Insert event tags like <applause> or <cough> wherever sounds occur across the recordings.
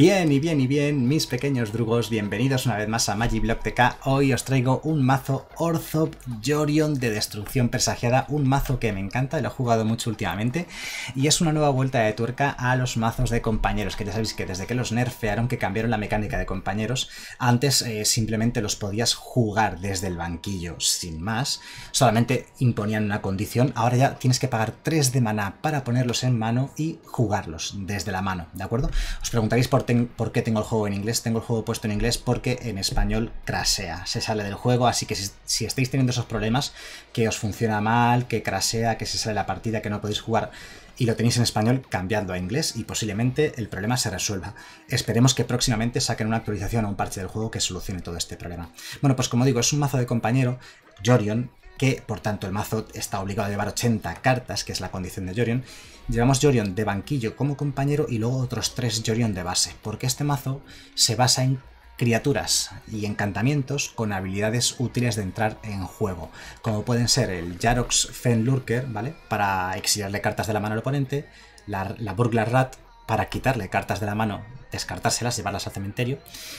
Bien y bien y bien, mis pequeños drugos, bienvenidos una vez más a Magiblock TK. Hoy os traigo un mazo Orthop Jorion de destrucción presagiada, un mazo que me encanta, lo he jugado mucho últimamente, y es una nueva vuelta de tuerca a los mazos de compañeros, que ya sabéis que desde que los nerfearon, que cambiaron la mecánica de compañeros, antes eh, simplemente los podías jugar desde el banquillo, sin más, solamente imponían una condición, ahora ya tienes que pagar 3 de maná para ponerlos en mano y jugarlos desde la mano, ¿de acuerdo? Os preguntaréis por por qué tengo el juego en inglés. Tengo el juego puesto en inglés porque en español crasea, se sale del juego, así que si, estáis teniendo esos problemas, que os funciona mal, que crasea, que se sale la partida, que no podéis jugar y lo tenéis en español, cambiando a inglés y posiblemente el problema se resuelva. Esperemos que próximamente saquen una actualización o un parche del juego que solucione todo este problema. Bueno, pues como digo, es un mazo de compañero, Jorion, que por tanto el mazo está obligado a llevar 80 cartas, que es la condición de Jorion. Llevamos Jorion de banquillo como compañero y luego otros 3 Jorion de base, porque este mazo se basa en criaturas y encantamientos con habilidades útiles de entrar en juego, como pueden ser el Jarox Fenlurker, ¿vale? Para exiliarle cartas de la mano al oponente, la, la Burglar Rat para quitarle cartas de la mano, descartárselas, llevarlas al cementerio,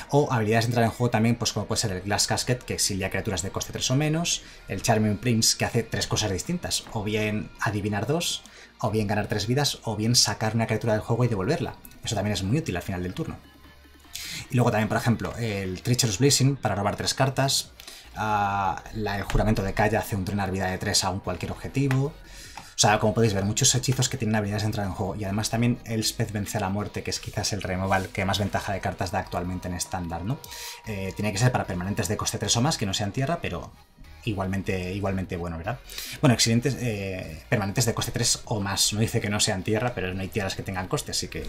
o habilidades de entrar en juego también, pues como puede ser el Glass Casket, que exilia criaturas de coste 3 o menos, el Charming Prince, que hace tres cosas distintas, o bien adivinar dos, o bien ganar tres vidas, o bien sacar una criatura del juego y devolverla. Eso también es muy útil al final del turno. Y luego también, por ejemplo, el Treacherous Blazing para robar tres cartas, ah, el juramento de Kaya hace un drenar vida de 3 a un cualquier objetivo, sea, como podéis ver, muchos hechizos que tienen habilidades de entrar en juego. Y además también el Spez vence a la muerte, que es quizás el removal que más ventaja de cartas da actualmente en estándar, ¿no? Eh, tiene que ser para permanentes de coste 3 o más, que no sean tierra, pero igualmente, igualmente bueno, ¿verdad? Bueno, excelentes eh, permanentes de coste 3 o más. No dice que no sean tierra, pero no hay tierras que tengan coste, así que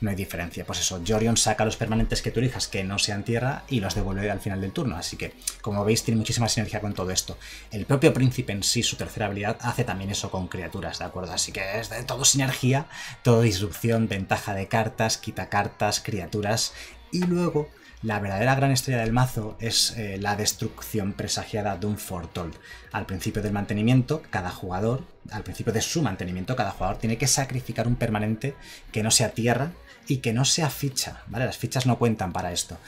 no hay diferencia. Pues eso, Jorion saca los permanentes que tú elijas que no sean tierra y los devuelve al final del turno. Así que, como veis, tiene muchísima sinergia con todo esto. El propio príncipe en sí, su tercera habilidad, hace también eso con criaturas, ¿de acuerdo? Así que es de todo sinergia, todo disrupción, ventaja de cartas, quita cartas, criaturas. Y luego la verdadera gran estrella del mazo es eh, la destrucción presagiada de un Fortold. Al principio del mantenimiento, cada jugador, al principio de su mantenimiento, cada jugador tiene que sacrificar un permanente que no sea tierra y que no sea ficha, ¿vale? Las fichas no cuentan para esto.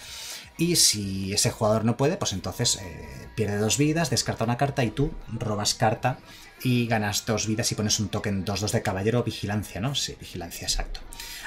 Y si ese jugador no puede, pues entonces eh, pierde dos vidas, descarta una carta y tú robas carta y ganas dos vidas y pones un token 2-2 de caballero vigilancia, ¿no? Sí, vigilancia, exacto.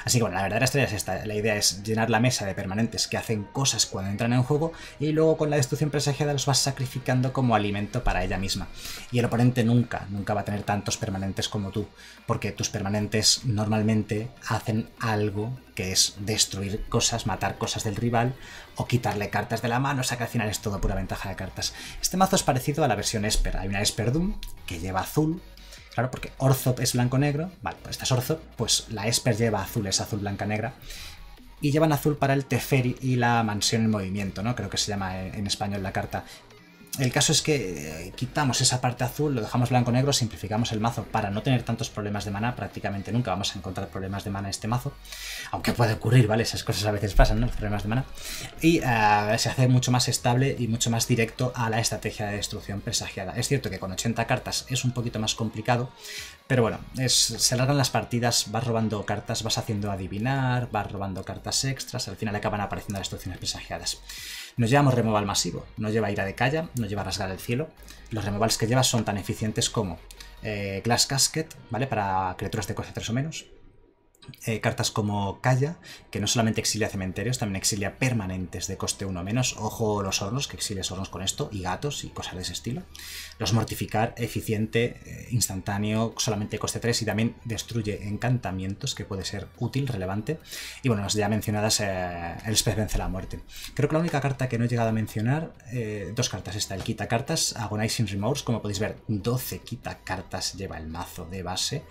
Así que bueno, la verdadera estrella es esta. La idea es llenar la mesa de permanentes que hacen cosas cuando entran en juego y luego con la destrucción presagiada los vas sacrificando como alimento para ella misma. Y el oponente nunca, nunca va a tener tantos permanentes como tú, porque tus permanentes normalmente hacen algo que es destruir cosas, matar cosas del rival o quitarle cartas de la mano, o sea que al final es todo pura ventaja de cartas. Este mazo es parecido a la versión Esper. Hay una Esper Doom que lleva azul, Claro, porque Orzop es blanco-negro. Vale, pues esta es Orzop. Pues la Esper lleva azul, es azul-blanca-negra. Y llevan azul para el Teferi y la mansión en movimiento, ¿no? Creo que se llama en español la carta. El caso es que eh, quitamos esa parte azul, lo dejamos blanco-negro, simplificamos el mazo para no tener tantos problemas de mana. Prácticamente nunca vamos a encontrar problemas de mana en este mazo. Aunque puede ocurrir, ¿vale? Esas cosas a veces pasan, ¿no? Los problemas de mana. Y eh, se hace mucho más estable y mucho más directo a la estrategia de destrucción presagiada. Es cierto que con 80 cartas es un poquito más complicado, pero bueno, se largan las partidas, vas robando cartas, vas haciendo adivinar, vas robando cartas extras, al final acaban apareciendo destrucciones presagiadas. Nos llevamos removal masivo, no lleva ira de calla, no lleva rasgar el cielo. Los removals que lleva son tan eficientes como eh, Glass Casket, ¿vale? Para criaturas de coste 3 o menos. Eh, cartas como Kaya, que no solamente exilia cementerios, también exilia permanentes de coste 1 menos. Ojo los hornos, que exilia hornos con esto, y gatos y cosas de ese estilo. Los mortificar, eficiente, eh, instantáneo, solamente coste 3 y también destruye encantamientos, que puede ser útil, relevante. Y bueno, las ya mencionadas, eh, el Spec vence la muerte. Creo que la única carta que no he llegado a mencionar, dos cartas está, el quita cartas, Agonizing Remorse, como podéis ver, 12 quita cartas lleva el mazo de base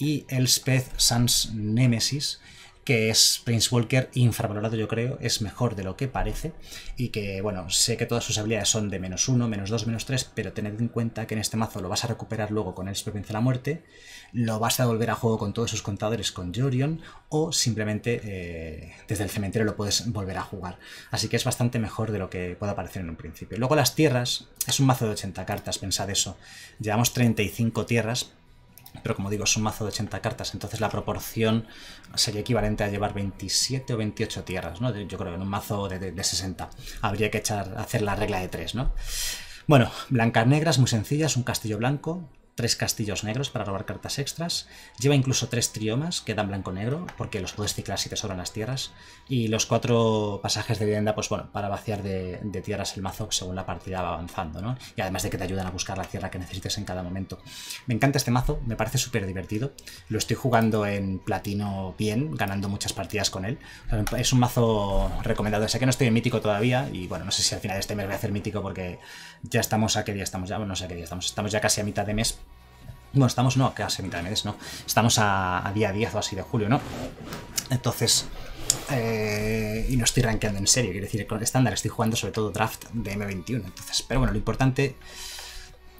y Elspeth Sans Nemesis, que es Prince Walker infravalorado yo creo, es mejor de lo que parece y que bueno, sé que todas sus habilidades son de menos 1, menos 2, menos 3, pero tened en cuenta que en este mazo lo vas a recuperar luego con Elspeth vence la muerte, lo vas a volver a juego con todos sus contadores con Jorion o simplemente eh, desde el cementerio lo puedes volver a jugar. Así que es bastante mejor de lo que pueda parecer en un principio. Luego las tierras, es un mazo de 80 cartas, pensad eso. Llevamos 35 tierras, pero como digo, es un mazo de 80 cartas, entonces la proporción sería equivalente a llevar 27 o 28 tierras, ¿no? Yo creo que en un mazo de, 60 habría que echar, hacer la regla de 3, ¿no? Bueno, blancas negras, muy sencillas, un castillo blanco, tres castillos negros para robar cartas extras. Lleva incluso tres triomas que dan blanco-negro, porque los puedes ciclar si te sobran las tierras. Y los cuatro pasajes de vivienda, pues bueno, para vaciar de, tierras el mazo según la partida va avanzando, ¿no? Y además de que te ayudan a buscar la tierra que necesites en cada momento. Me encanta este mazo, me parece súper divertido. Lo estoy jugando en platino bien, ganando muchas partidas con él. Es un mazo recomendado. Sé que no estoy en mítico todavía, y bueno, no sé si al final de este mes voy a hacer mítico porque ya estamos a qué día estamos ya, bueno, no sé a qué día estamos. Estamos ya casi a mitad de mes bueno, estamos, no, casi mitad de mes, no. Estamos a, día 10 o así de julio, ¿no? Entonces, eh, y no estoy rankeando en serio, quiero decir, con estándar estoy jugando sobre todo draft de M21. Entonces, pero bueno, lo importante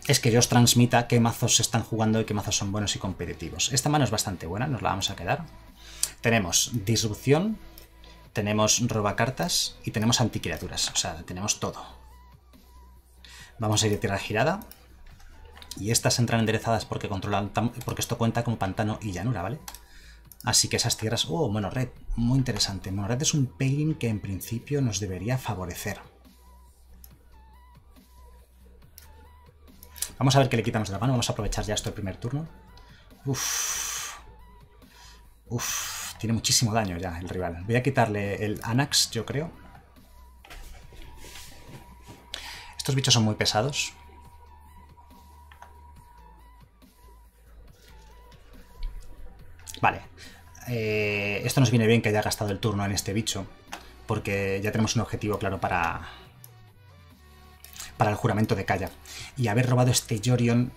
es que yo os transmita qué mazos se están jugando y qué mazos son buenos y competitivos. Esta mano es bastante buena, nos la vamos a quedar. Tenemos disrupción, tenemos robacartas y tenemos anticriaturas, o sea, tenemos todo. Vamos a ir de tierra girada. Y estas entran enderezadas porque controlan porque esto cuenta como pantano y llanura, ¿vale? Así que esas tierras... Oh, Monored, muy interesante. Monored es un pairing que en principio nos debería favorecer. Vamos a ver qué le quitamos de la mano. Vamos a aprovechar ya esto el primer turno. Uf. Uf. Tiene muchísimo daño ya el rival. Voy a quitarle el Anax, yo creo. Estos bichos son muy pesados. Vale. Eh, esto nos viene bien que haya gastado el turno en este bicho, porque ya tenemos un objetivo claro para, para el juramento de Kaya. Y haber robado este Yorion...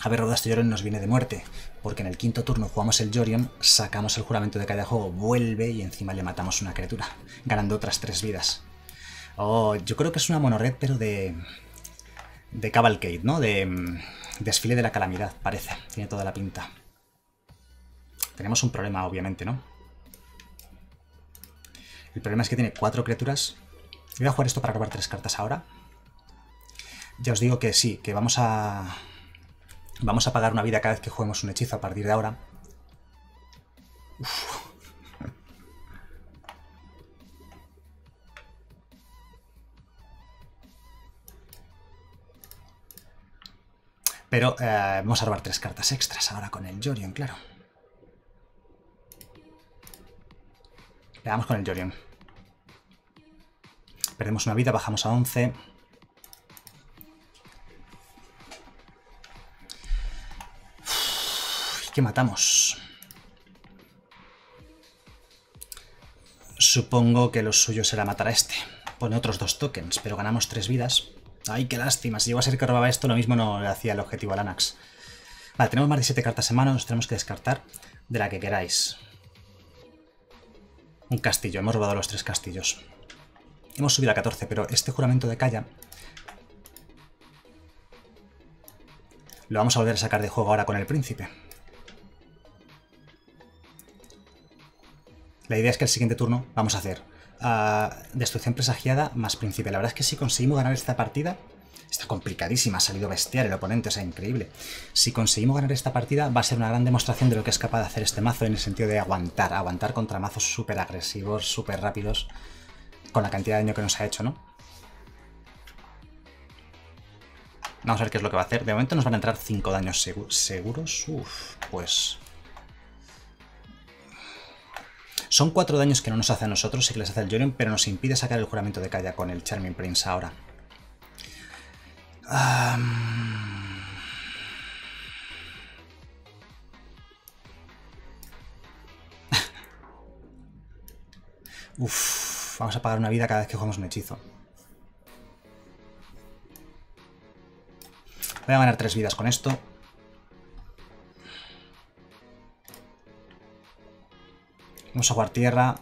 Haber robado este Yorion nos viene de muerte, porque en el quinto turno jugamos el Yorion, sacamos el juramento de Kaya juego, vuelve y encima le matamos una criatura, ganando otras tres vidas. Oh, yo creo que es una monored, pero de... de Cavalcade, ¿no? De... Mm, desfile de la calamidad, parece. Tiene toda la pinta. Tenemos un problema, obviamente, ¿no? El problema es que tiene cuatro criaturas. Voy a jugar esto para robar tres cartas ahora. Ya os digo que sí, que vamos a... Vamos a pagar una vida cada vez que juguemos un hechizo a partir de ahora. Pero eh, vamos a robar tres cartas extras ahora con el Jorion, claro. Le damos con el Jorion. Perdemos una vida, bajamos a 11. ¿Y qué matamos? Supongo que lo suyo será matar a este. Pone otros dos tokens, pero ganamos tres vidas. Ay, qué lástima. Si llegó a ser que robaba esto, lo mismo no le hacía el objetivo al Anax. Vale, tenemos más de 7 cartas en mano, nos tenemos que descartar de la que queráis. Un castillo, hemos robado los tres castillos. Hemos subido a 14, pero este juramento de Calla lo vamos a volver a sacar de juego ahora con el príncipe. La idea es que el siguiente turno vamos a hacer uh, destrucción presagiada más príncipe. La verdad es que si conseguimos ganar esta partida, Complicadísima, ha salido bestial el oponente, o sea, increíble. Si conseguimos ganar esta partida, va a ser una gran demostración de lo que es capaz de hacer este mazo en el sentido de aguantar, aguantar contra mazos súper agresivos, súper rápidos, con la cantidad de daño que nos ha hecho, ¿no? Vamos a ver qué es lo que va a hacer. De momento nos van a entrar 5 daños seguros. Uf, pues... Son 4 daños que no nos hace a nosotros, sí que les hace el Jorion, pero nos impide sacar el juramento de Kaya con el Charming Prince ahora. <laughs> Uf, vamos a pagar una vida cada vez que jugamos un hechizo. Voy a ganar tres vidas con esto. Vamos a jugar tierra.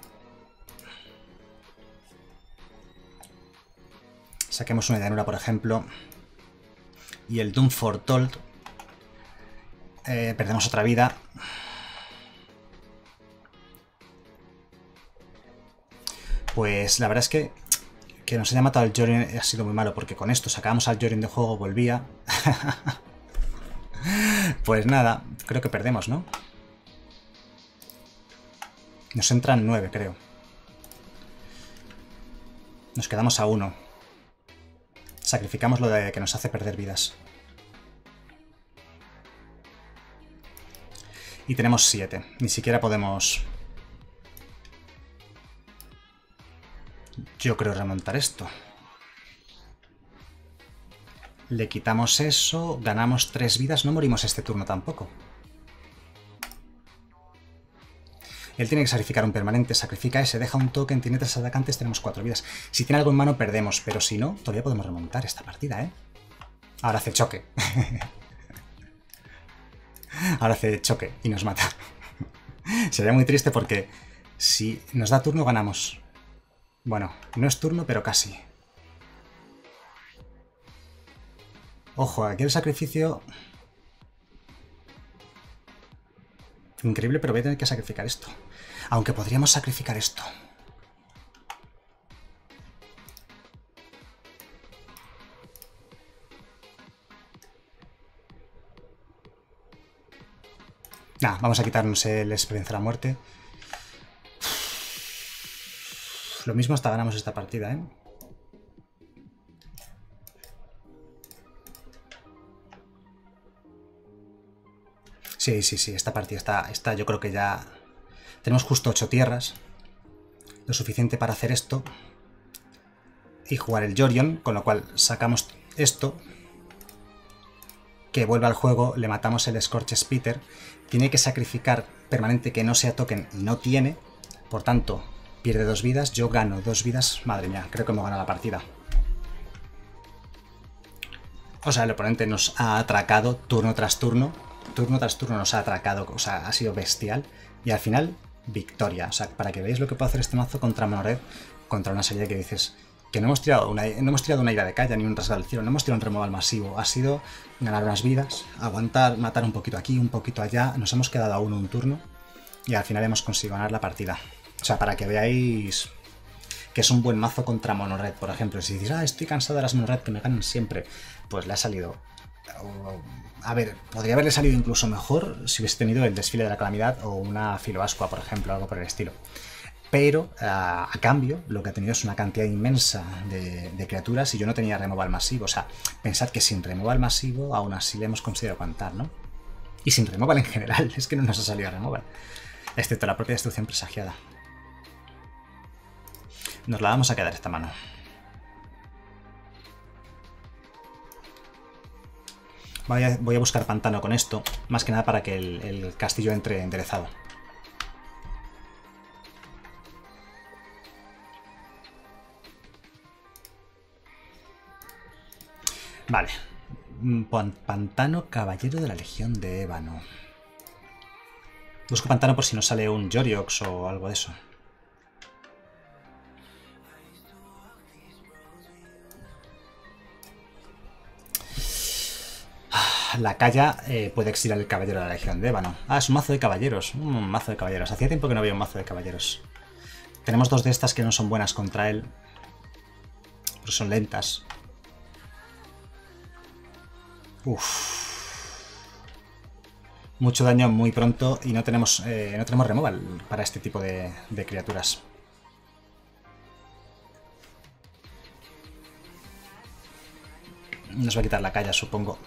Saquemos una llanura, por ejemplo y el Doom Foretold. Eh, perdemos otra vida. Pues la verdad es que que nos haya matado el Jorin ha sido muy malo, porque con esto sacábamos al Jorin de juego, volvía. <laughs> Pues nada, creo que perdemos, ¿no? Nos entran nueve, creo. Nos quedamos a uno. Sacrificamos lo de que nos hace perder vidas. Y tenemos siete. Ni siquiera podemos... Yo creo remontar esto. Le quitamos eso, ganamos tres vidas, no morimos este turno tampoco. Él tiene que sacrificar un permanente, sacrifica ese, deja un token, tiene tres atacantes, tenemos cuatro vidas. Si tiene algo en mano, perdemos, pero si no, todavía podemos remontar esta partida, ¿eh? Ahora hace choque. <laughs> Ahora hace choque y nos mata. Sería muy triste porque si nos da turno, ganamos. Bueno, no es turno, pero casi. Ojo, aquí el sacrificio Increíble, pero voy a tener que sacrificar esto. Aunque podríamos sacrificar esto. Vamos a quitarnos el experiencia de la muerte. Lo mismo hasta ganamos esta partida, ¿eh? Sí, sí, sí, esta partida está, está, yo creo que ya... Tenemos justo 8 tierras, lo suficiente para hacer esto y jugar el Jorion, con lo cual sacamos esto, que vuelve al juego, le matamos el Scorch Spitter, tiene que sacrificar permanente que no sea token y no tiene, por tanto, pierde dos vidas, yo gano dos vidas, madre mía, creo que me gana la partida. O sea, el oponente nos ha atracado turno tras turno, turno tras turno nos ha atracado, o sea, ha sido bestial. Y al final, victoria. O sea, para que veáis lo que puede hacer este mazo contra Monored, contra una serie que dices que no hemos tirado una, no hemos tirado una ira de calle ni un rasgado del cielo, no hemos tirado un removal masivo. Ha sido ganar unas vidas, aguantar, matar un poquito aquí, un poquito allá. Nos hemos quedado a uno un turno y al final hemos conseguido ganar la partida. O sea, para que veáis que es un buen mazo contra Monored, por ejemplo. Si dices, ah, estoy cansado de las Monored que me ganan siempre, pues le ha salido a ver, podría haberle salido incluso mejor si hubiese tenido el desfile de la calamidad o una filoascua, por ejemplo, algo por el estilo. Pero a, cambio, lo que ha tenido es una cantidad inmensa de, criaturas y yo no tenía removal masivo. O sea, pensad que sin removal masivo aún así le hemos conseguido aguantar, ¿no? Y sin removal en general, <laughs> es que no nos ha salido removal. Excepto la propia destrucción presagiada. Nos la vamos a quedar esta mano. Voy a, buscar pantano con esto, más que nada para que el, castillo entre enderezado. Vale. Mm, pantano Caballero de la Legión de Ébano. Busco pantano por si nos sale un Joriox o algo de eso. la calla eh, puede exiliar el caballero de la Legión de Ébano. Ah, es un mazo de caballeros. Un mazo de caballeros. Hacía tiempo que no había un mazo de caballeros. Tenemos dos de estas que no son buenas contra él. Pero son lentas. Uf. Mucho daño muy pronto y no tenemos, eh, no tenemos removal para este tipo de, criaturas. Nos va a quitar la calla, supongo.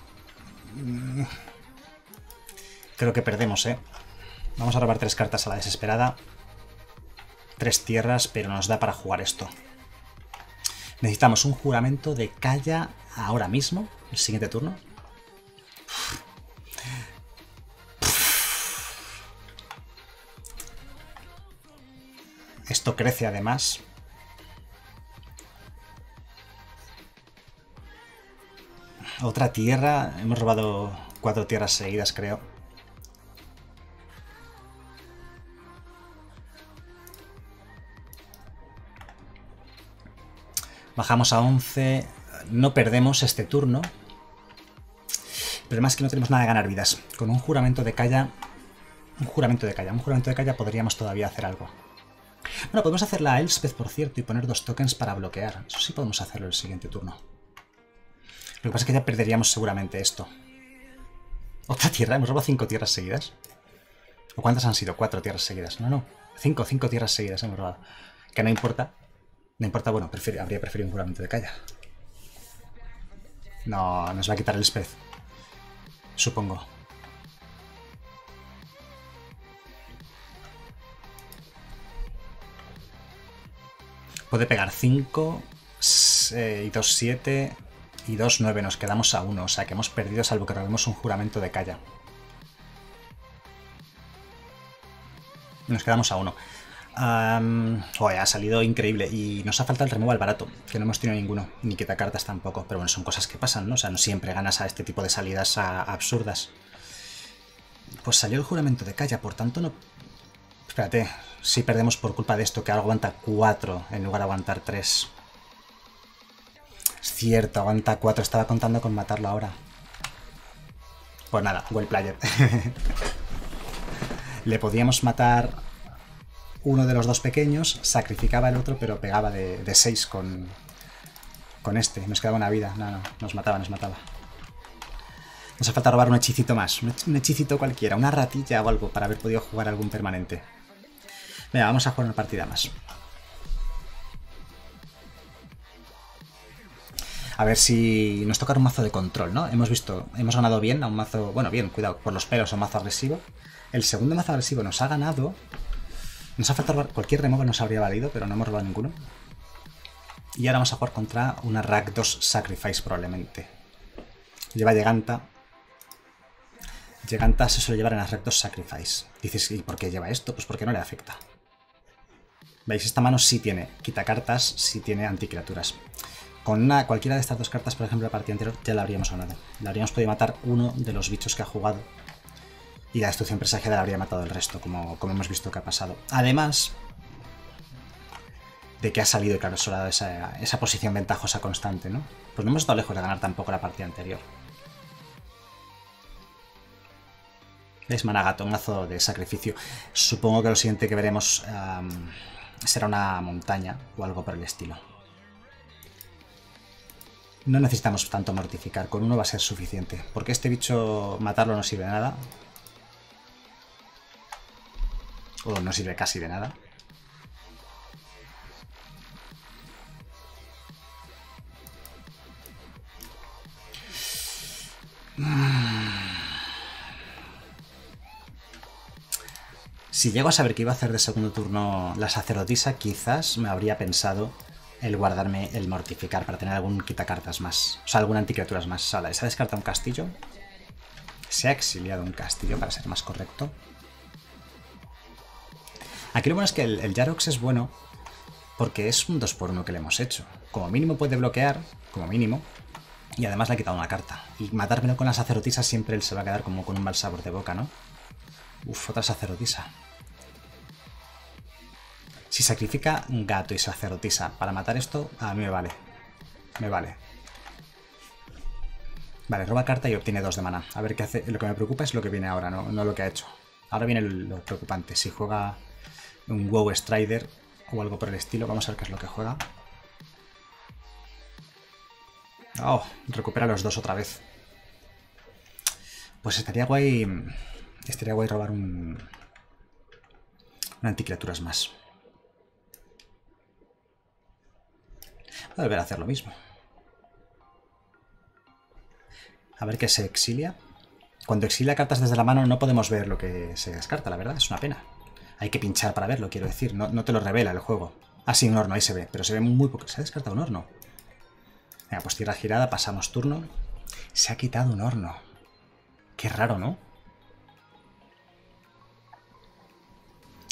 Creo que perdemos, ¿eh? Vamos a robar tres cartas a la desesperada. Tres tierras, pero nos da para jugar esto. Necesitamos un juramento de Calla ahora mismo, el siguiente turno. Esto crece además. Otra tierra. Hemos robado cuatro tierras seguidas, creo. Bajamos a 11. No perdemos este turno. Pero más que no tenemos nada de ganar vidas. Con un juramento de calla... Un juramento de calla. Un juramento de calla podríamos todavía hacer algo. Bueno, podemos hacer la Elspeth, por cierto, y poner dos tokens para bloquear. Eso sí podemos hacerlo el siguiente turno. Lo que pasa es que ya perderíamos seguramente esto. ¿Otra tierra? ¿Hemos robado cinco tierras seguidas? ¿O cuántas han sido? Cuatro tierras seguidas. No, no. Cinco, cinco tierras seguidas hemos robado. Que no importa. No importa, bueno, habría preferido un juramento de calla. No, nos va a quitar el spez. Supongo. Puede pegar 5 y 2, 7 y 2, 9. Nos quedamos a 1. O sea que hemos perdido salvo que robemos un juramento de calla. Nos quedamos a 1. Um, ha salido increíble y nos ha faltado el removal barato, que no hemos tenido ninguno, ni quita cartas tampoco, pero bueno, son cosas que pasan, ¿no? O sea, no siempre ganas a este tipo de salidas absurdas. Pues salió el juramento de calla, por tanto no... Espérate, si perdemos por culpa de esto, que ahora aguanta 4 en lugar de aguantar 3. Es cierto, aguanta 4, estaba contando con matarlo ahora. Pues nada, well player. <laughs> Le podíamos matar uno de los dos pequeños, sacrificaba el otro, pero pegaba de 6 con, con este. Nos quedaba una vida. No, no, nos mataba, nos mataba. Nos hace falta robar un hechicito más. Un hechicito cualquiera, una ratilla o algo para haber podido jugar algún permanente. Venga, vamos a jugar una partida más. A ver si nos toca un mazo de control, ¿no? Hemos visto, hemos ganado bien a un mazo... Bueno, bien, cuidado, por los pelos, a un mazo agresivo. El segundo mazo agresivo nos ha ganado nos ha faltado cualquier removal nos habría valido, pero no hemos robado ninguno. Y ahora vamos a jugar contra una Rack 2 Sacrifice probablemente. Lleva Lleganta. Lleganta se suele llevar en las Rack 2 Sacrifice. Dices, ¿y por qué lleva esto? Pues porque no le afecta. ¿Veis? Esta mano sí tiene quita cartas, sí tiene anticriaturas. Con cualquiera de estas dos cartas, por ejemplo, la partida anterior, ya la habríamos ganado. La habríamos podido matar uno de los bichos que ha jugado y la destrucción presagiada habría matado el resto, como, como hemos visto que ha pasado. Además de que ha salido, claro, eso ha esa, esa posición ventajosa constante, ¿no? Pues no hemos estado lejos de ganar tampoco la partida anterior. ¿Veis? Managato, un mazo de sacrificio. Supongo que lo siguiente que veremos será una montaña o algo por el estilo. No necesitamos tanto mortificar, con uno va a ser suficiente. Porque este bicho matarlo no sirve de nada. O no sirve casi de nada. Si llego a saber que iba a hacer de segundo turno la sacerdotisa, quizás me habría pensado el guardarme el mortificar para tener algún quitacartas más. O sea, alguna anticriaturas más. Sala, se ha descartado un castillo. Se ha exiliado un castillo, para ser más correcto. Aquí lo bueno es que el, el Jarox es bueno porque es un 2x1 que le hemos hecho. Como mínimo puede bloquear, como mínimo, y además le ha quitado una carta. Y matármelo con la sacerdotisa siempre él se va a quedar como con un mal sabor de boca, ¿no? Uf, otra sacerdotisa. Si sacrifica gato y sacerdotisa para matar esto, a mí me vale. Me vale. Vale, roba carta y obtiene dos de mana. A ver qué hace. Lo que me preocupa es lo que viene ahora, no, no lo que ha hecho. Ahora viene lo preocupante. Si juega un WoW Strider o algo por el estilo. Vamos a ver qué es lo que juega. Oh, recupera los dos otra vez. Pues estaría guay... Estaría guay robar un... Un anticriaturas más. A volver hacer lo mismo. A ver qué se exilia. Cuando exilia cartas desde la mano no podemos ver lo que se descarta, la verdad. Es una pena. Hay que pinchar para verlo, quiero decir. No, te lo revela el juego. Ah, sí, un horno, ahí se ve. Pero se ve muy poco. Se ha descartado un horno. Venga, pues tierra girada, pasamos turno. Se ha quitado un horno. Qué raro, ¿no?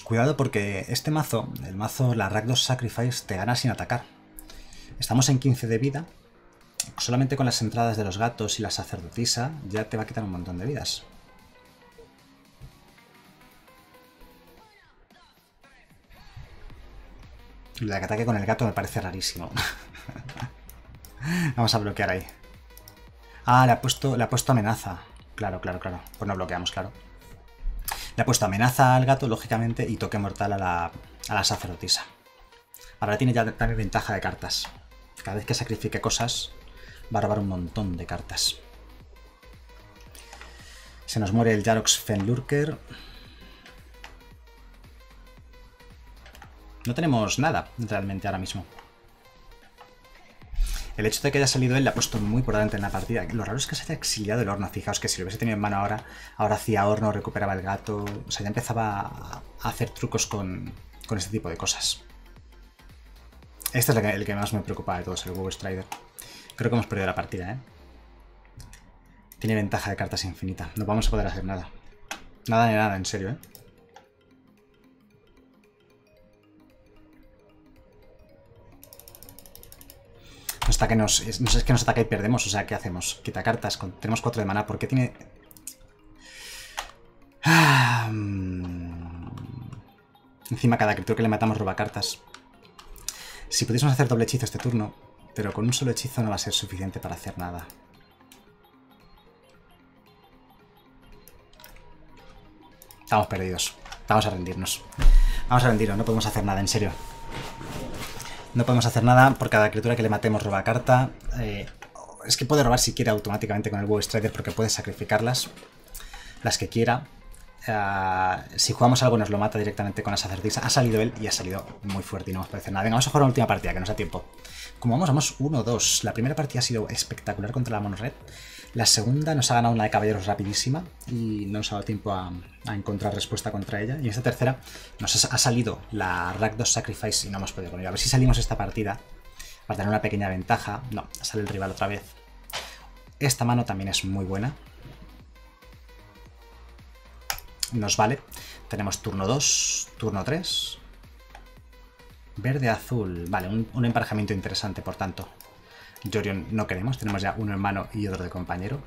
Cuidado porque este mazo, el mazo la Rakdos Sacrifice, te gana sin atacar. Estamos en 15 de vida. Solamente con las entradas de los gatos y la sacerdotisa ya te va a quitar un montón de vidas. La que ataque con el gato me parece rarísimo. <laughs> Vamos a bloquear ahí. Ah, le ha puesto, le ha puesto amenaza. Claro, claro, claro. Pues no bloqueamos, claro. Le ha puesto amenaza al gato, lógicamente, y toque mortal a la, a la sacerdotisa. Ahora tiene ya también ventaja de cartas. Cada vez que sacrifique cosas, va a robar un montón de cartas. Se nos muere el Jarox Fenlurker. No tenemos nada realmente ahora mismo. El hecho de que haya salido él le ha puesto muy por delante en la partida. Lo raro es que se haya exiliado el horno. Fijaos que si lo hubiese tenido en mano ahora, ahora hacía horno, recuperaba el gato. O sea, ya empezaba a hacer trucos con, con este tipo de cosas. Este es el que, más me preocupa de todos, el WoW Strider. Creo que hemos perdido la partida, ¿eh? Tiene ventaja de cartas infinita. No vamos a poder hacer nada. Nada ni nada, en serio, ¿eh? que nos, es que nos ataca y perdemos, o sea, ¿qué hacemos? Quita cartas, tenemos 4 de mana, ¿por qué tiene...? Ah, mm. Encima cada criatura que le matamos roba cartas. Si pudiésemos hacer doble hechizo este turno, pero con un solo hechizo no va a ser suficiente para hacer nada. Estamos perdidos. Vamos a rendirnos. Vamos a rendirnos, no podemos hacer nada, en serio. No podemos hacer nada por cada criatura que le matemos roba carta. Eh, es que puede robar si quiere automáticamente con el Bow Strider porque puede sacrificarlas. Las que quiera. Eh, si jugamos algo nos lo mata directamente con la sacerdotisa. Ha salido él y ha salido muy fuerte y no nos parece nada. Venga, vamos a jugar una última partida que nos da tiempo. Como vamos, vamos 1-2. La primera partida ha sido espectacular contra la Mono Red. La segunda nos ha ganado una de caballeros rapidísima y no nos ha dado tiempo a, encontrar respuesta contra ella. Y esta tercera nos ha, salido la Rakdos Sacrifice y no hemos podido con. A ver si salimos esta partida para tener una pequeña ventaja. No, sale el rival otra vez. Esta mano también es muy buena. Nos vale. Tenemos turno 2, turno 3. Verde-azul. Vale, un emparejamiento interesante, por tanto. Jorion no queremos, tenemos ya uno en mano y otro de compañero.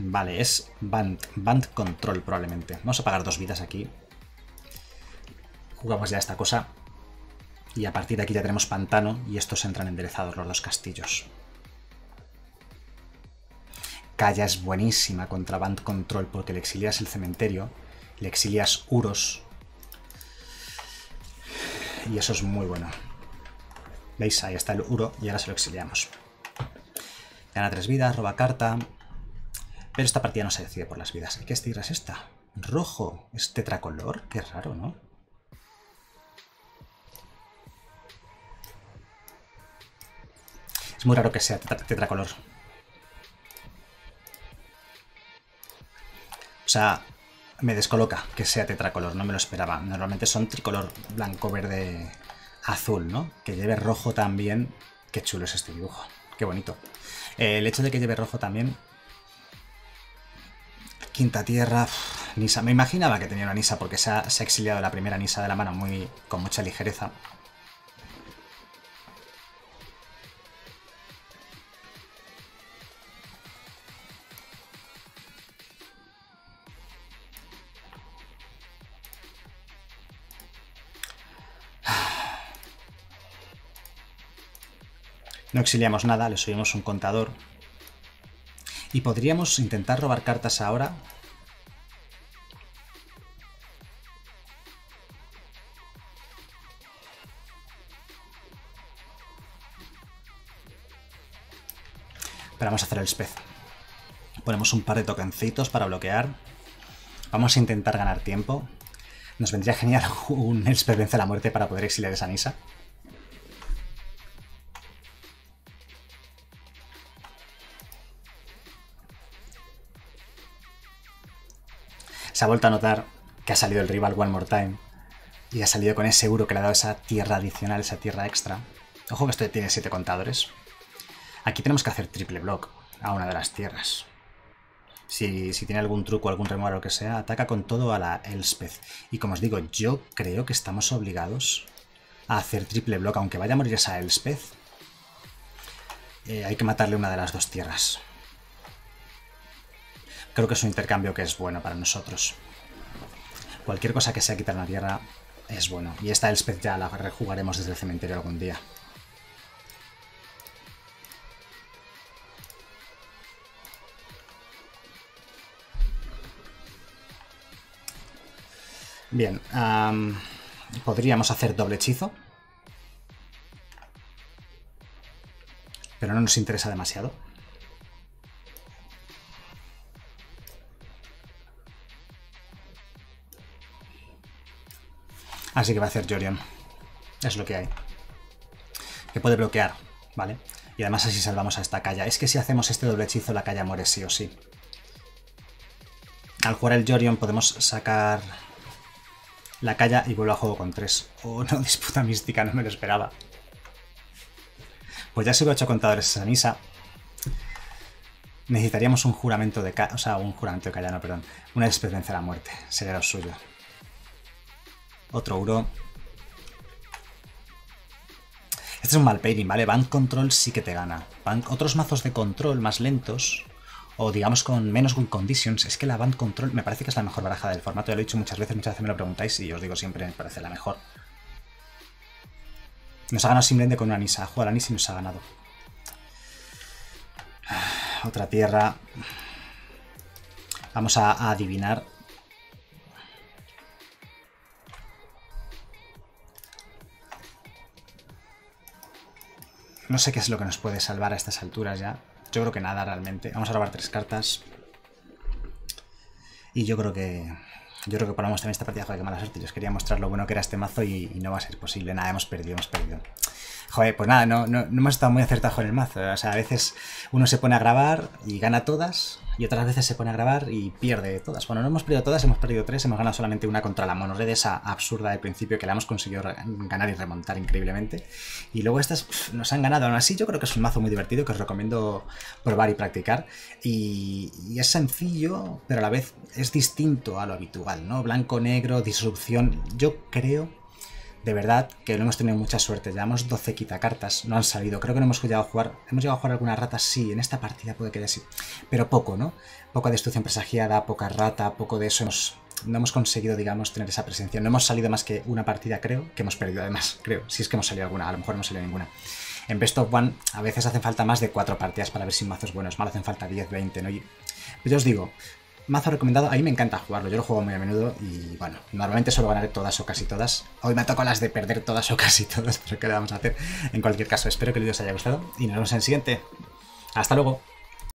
Vale, es Band, band Control probablemente. Vamos a pagar dos vidas aquí. Jugamos ya esta cosa. Y a partir de aquí ya tenemos Pantano y estos entran enderezados los dos castillos. Kaya es buenísima contra Band Control porque le exilias el cementerio, le exilias Uros. Y eso es muy bueno. ¿Veis? Ahí está el Uro y ahora se lo exiliamos. Gana tres vidas, roba carta. Pero esta partida no se decide por las vidas. ¿Qué estigra es esta? Rojo. ¿Es tetracolor? Qué raro, ¿no? Es muy raro que sea tetracolor. O sea, me descoloca que sea tetracolor, no me lo esperaba. Normalmente son tricolor blanco, verde, azul, ¿no? Que lleve rojo también. Qué chulo es este dibujo. Qué bonito. el hecho de que lleve rojo también. Quinta tierra. Nisa. Me imaginaba que tenía una Nisa porque se ha, exiliado la primera Nisa de la mano muy, con mucha ligereza. No exiliamos nada, le subimos un contador. Y podríamos intentar robar cartas ahora. Pero vamos a hacer el spez. Ponemos un par de tokencitos para bloquear. Vamos a intentar ganar tiempo. Nos vendría genial <laughs> un Elspeth vence la muerte para poder exiliar esa Nisa. Se ha vuelto a notar que ha salido el rival One More Time y ha salido con ese euro que le ha dado esa tierra adicional, esa tierra extra. Ojo que esto tiene 7 contadores. Aquí tenemos que hacer triple block a una de las tierras. Si, tiene algún truco, algún remor o lo que sea, ataca con todo a la Elspeth. Y como os digo, yo creo que estamos obligados a hacer triple block, aunque vaya a morir esa Elspeth. Eh, hay que matarle una de las dos tierras. Creo que es un intercambio que es bueno para nosotros. Cualquier cosa que sea quitar la tierra es bueno. Y esta Elspeth ya la rejugaremos desde el cementerio algún día. Bien, podríamos hacer doble hechizo. Pero no nos interesa demasiado. Así que va a hacer Jorion. Es lo que hay. Que puede bloquear, ¿vale? Y además así salvamos a esta calla. Es que si hacemos este doble hechizo, la calla muere sí o sí. Al jugar el Jorion podemos sacar la calla y vuelvo a juego con 3. Oh, no, <laughs> disputa mística, no me lo esperaba. Pues ya subo 8 contadores esa misa. Necesitaríamos un juramento de o sea, un juramento de calla, no, perdón. Una experiencia a la muerte. Sería lo suyo. Otro Uro. Este es un mal pairing, ¿vale? Band Control sí que te gana. Otros mazos de control más lentos, o digamos con menos win conditions, es que la Band Control me parece que es la mejor baraja del formato. Ya lo he dicho muchas veces, muchas veces me lo preguntáis y os digo siempre, me parece la mejor. Nos ha ganado simplemente con una Nisa. Juega la Nisa y nos ha ganado. Otra tierra. Vamos a adivinar No sé qué es lo que nos puede salvar a estas alturas ya. Yo creo que nada realmente. Vamos a robar tres cartas. Y yo creo que... Yo creo que ponemos también esta partida, joder, qué mala suerte. Yo os quería mostrar lo bueno que era este mazo y, no va a ser posible. Nada, hemos perdido, hemos perdido. Joder, pues nada, no, no, no hemos estado muy acertados en el mazo. O sea, a veces uno se pone a grabar y gana todas y otras veces se pone a grabar y pierde todas. Bueno, no hemos perdido todas, hemos perdido tres, hemos ganado solamente una contra la monored, esa absurda del principio que la hemos conseguido ganar y remontar increíblemente. Y luego estas nos han ganado. Aún así, yo creo que es un mazo muy divertido que os recomiendo probar y practicar. Y, y es sencillo, pero a la vez es distinto a lo habitual, ¿no? Blanco, negro, disrupción. Yo creo de verdad que no hemos tenido mucha suerte. Llevamos 12 quitacartas, no han salido. Creo que no hemos llegado a jugar. ¿Hemos llegado a jugar alguna rata? Sí, en esta partida puede que haya sido. Pero poco, ¿no? Poca destrucción presagiada, poca rata, poco de eso. no hemos conseguido, digamos, tener esa presencia. No hemos salido más que una partida, creo, que hemos perdido además, creo. Si es que hemos salido alguna, a lo mejor no hemos salido ninguna. En Best of One a veces hacen falta más de 4 partidas para ver si mazos buenos. Mal hacen falta 10, 20, ¿no? Y, pues yo os digo, mazo recomendado, a mí me encanta jugarlo, yo lo juego muy a menudo y bueno, normalmente suelo ganar todas o casi todas. Hoy me tocado las de perder todas o casi todas, <laughs> pero ¿qué le vamos a hacer? En cualquier caso, espero que el vídeo os haya gustado y nos vemos en el siguiente. Hasta luego.